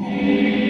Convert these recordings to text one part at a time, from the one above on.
Thank you.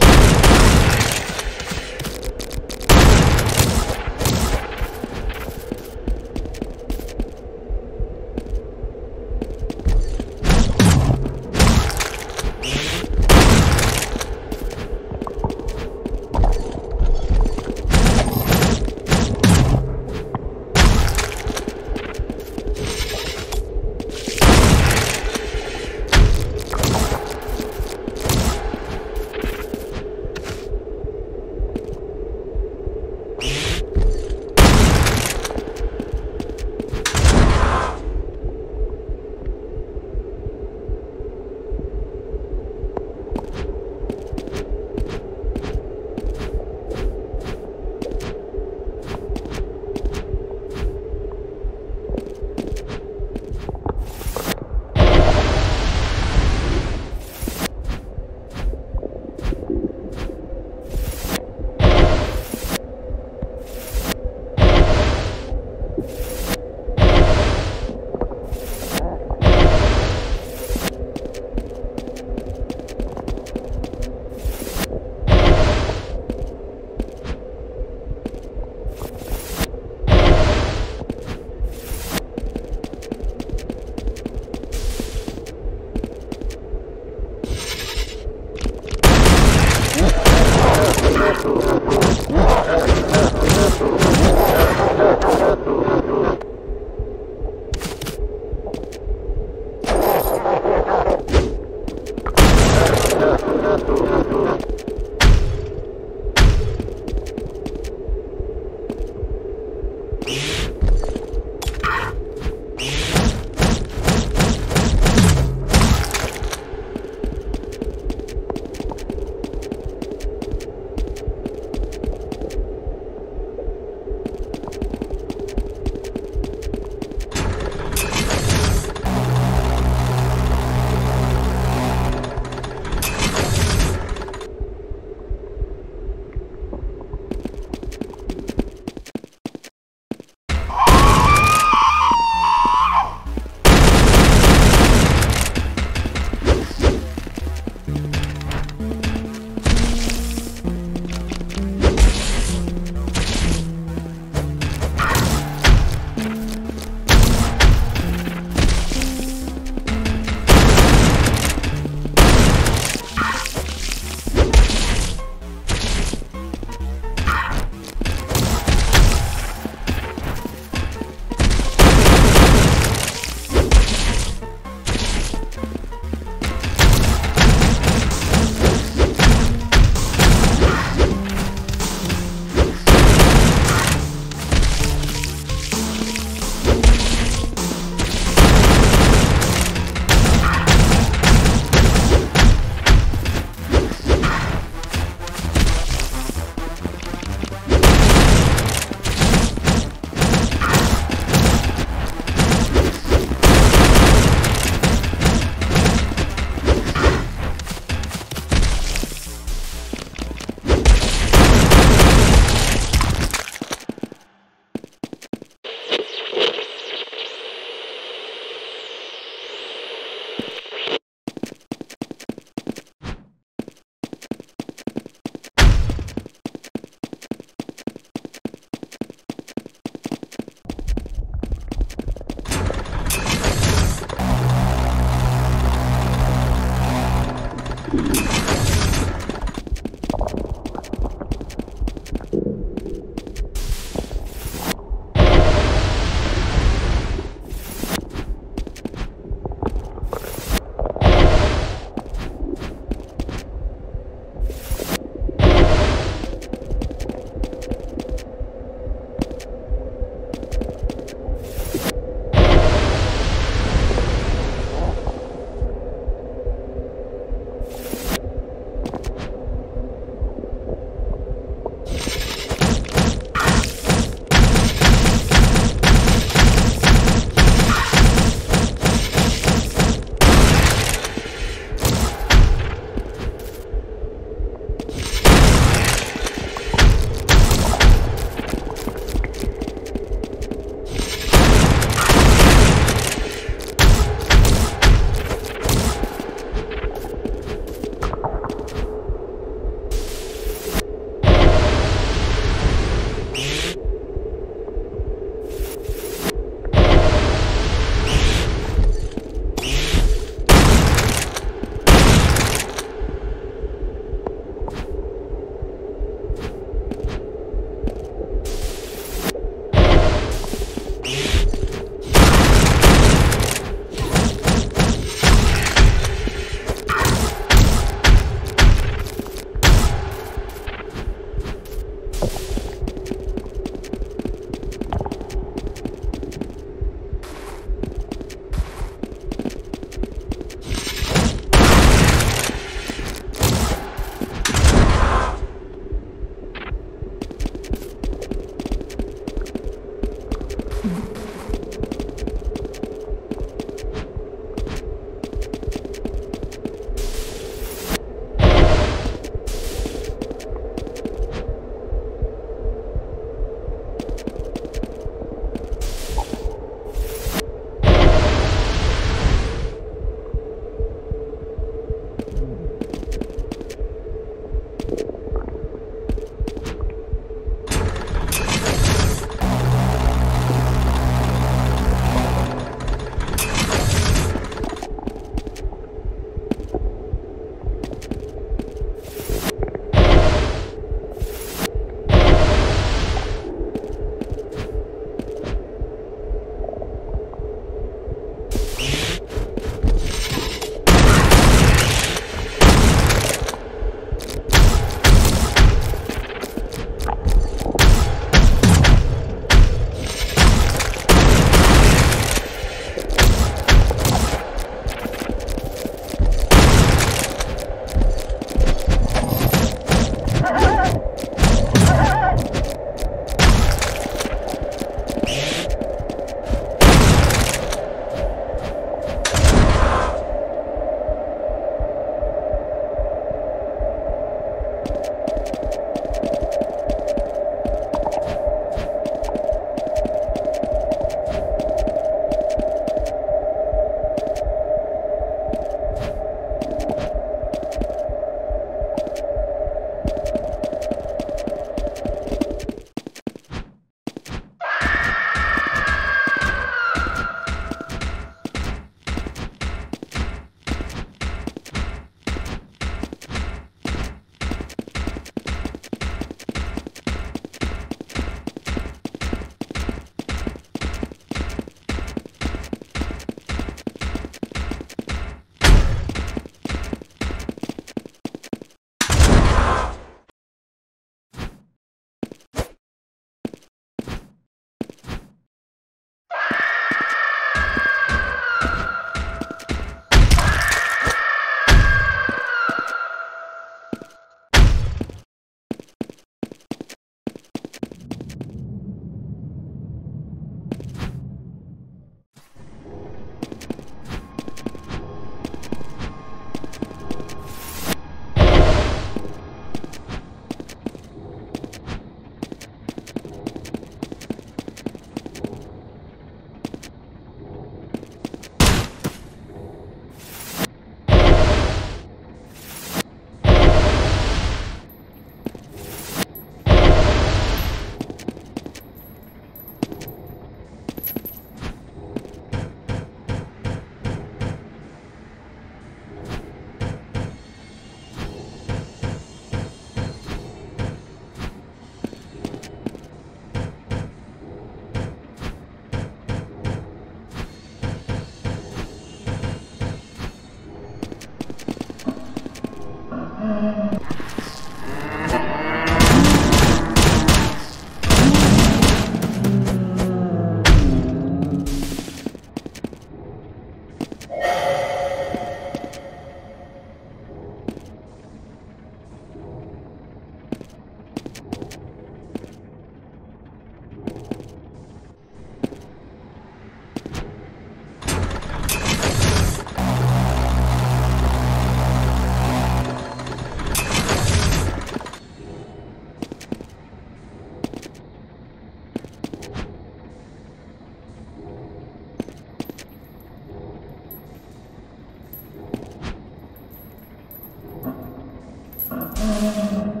うん。